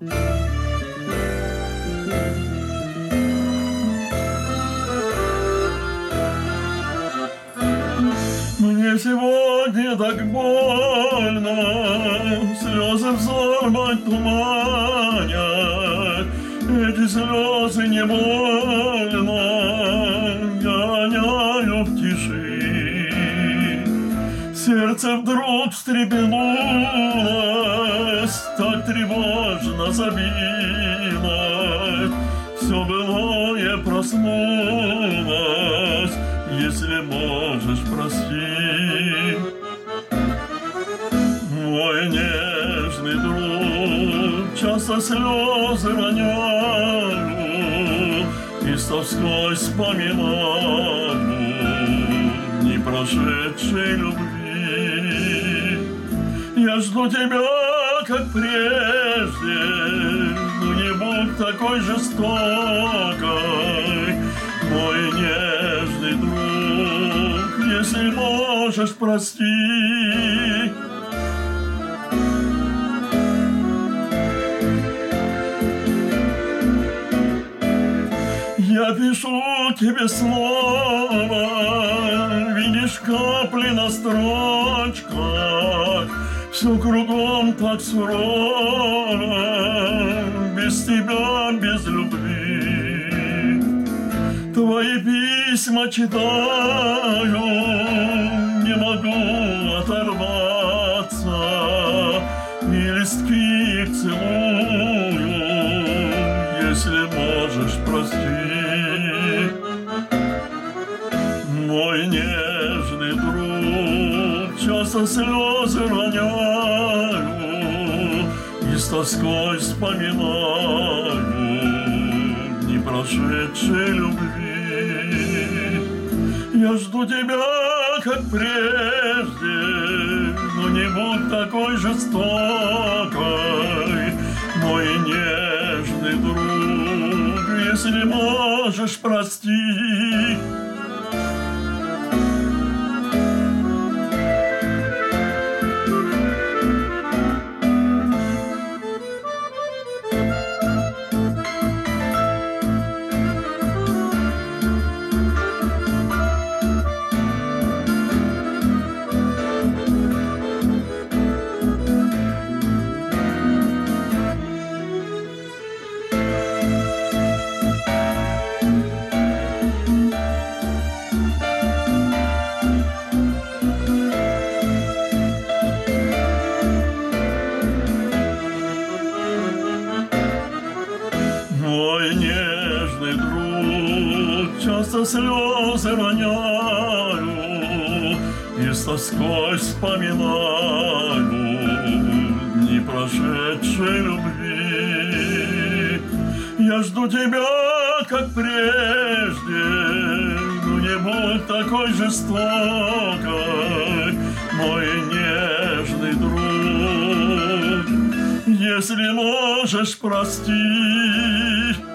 Мне сегодня так больно, слезы взор мой туманят, эти слезы не больно, Сердце вдруг встрепенулось, так тревожно забилось, все былое проснулось, если можешь, прости. Мой нежный друг, часто слезы роняю И с тоской вспоминаю прошедшей любви. Я жду тебя, как прежде, но не будь такой жестокой, мой нежный друг, если можешь, прости. Я пишу тебе слово, видишь капли на строчках, все кругом так сурово, без тебя, без любви. Твои письма читаю, не могу оторваться, и листки их целую, если можешь, прости. Мой нежный друг, часто слезы тоской вспоминаю не прошедшей любви. Я жду тебя, как прежде, но не будь такой жестокой, мой нежный друг, если можешь, прости. Часто слезы роняю И с тоской вспоминаю не прошедшей любви. Я жду тебя, как прежде, но не будь такой жестокой, мой нежный друг. Если можешь, прости.